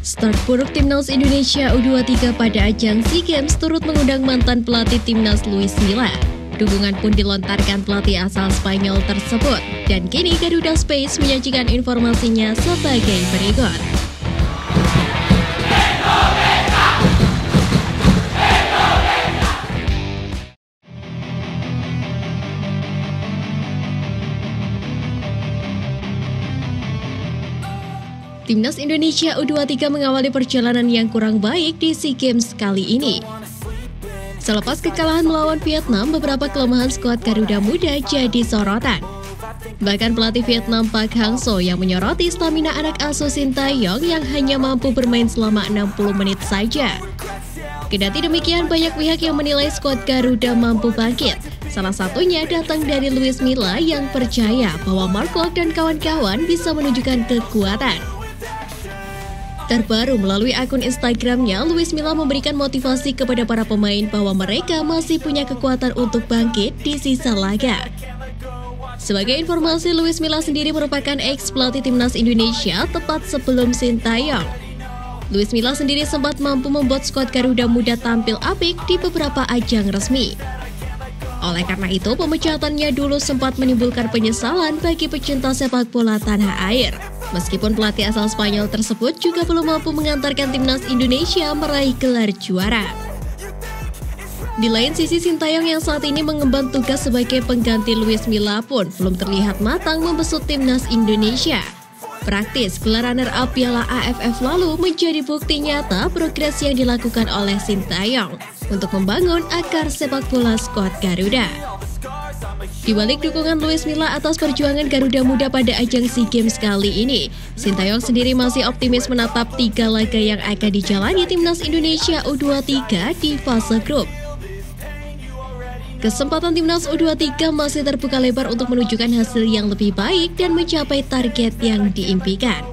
Start buruk Timnas Indonesia U23 pada ajang SEA Games turut mengundang mantan pelatih Timnas Luis Milla. Dukungan pun dilontarkan pelatih asal Spanyol tersebut. Dan kini Garuda Space menyajikan informasinya sebagai berikut. Timnas Indonesia U23 mengawali perjalanan yang kurang baik di SEA Games kali ini. Selepas kekalahan melawan Vietnam, beberapa kelemahan skuad Garuda Muda jadi sorotan. Bahkan pelatih Vietnam Park Hang-seo yang menyoroti stamina anak asuh Sintayong yang hanya mampu bermain selama 60 menit saja. Kedati demikian, banyak pihak yang menilai skuad Garuda mampu bangkit. Salah satunya datang dari Luis Milla yang percaya bahwa Mark Locke dan kawan-kawan bisa menunjukkan kekuatan. Terbaru melalui akun Instagramnya, Luis Milla memberikan motivasi kepada para pemain bahwa mereka masih punya kekuatan untuk bangkit di sisa laga. Sebagai informasi, Luis Milla sendiri merupakan ex pelatih timnas Indonesia tepat sebelum Sintayong. Luis Milla sendiri sempat mampu membuat skuad Garuda Muda tampil apik di beberapa ajang resmi. Oleh karena itu, pemecatannya dulu sempat menimbulkan penyesalan bagi pecinta sepak bola tanah air. Meskipun pelatih asal Spanyol tersebut juga belum mampu mengantarkan timnas Indonesia meraih gelar juara. Di lain sisi Sintayong yang saat ini mengemban tugas sebagai pengganti Luis Milla pun belum terlihat matang membesut timnas Indonesia. Praktis, gelar runner-up Piala AFF lalu menjadi bukti nyata progres yang dilakukan oleh Sintayong untuk membangun akar sepak bola skuad Garuda. Di balik dukungan Luis Milla atas perjuangan Garuda Muda pada ajang SEA Games kali ini, Sintayong sendiri masih optimis menatap tiga laga yang akan dijalani timnas Indonesia U23 di fase grup. Kesempatan timnas U23 masih terbuka lebar untuk menunjukkan hasil yang lebih baik dan mencapai target yang diimpikan.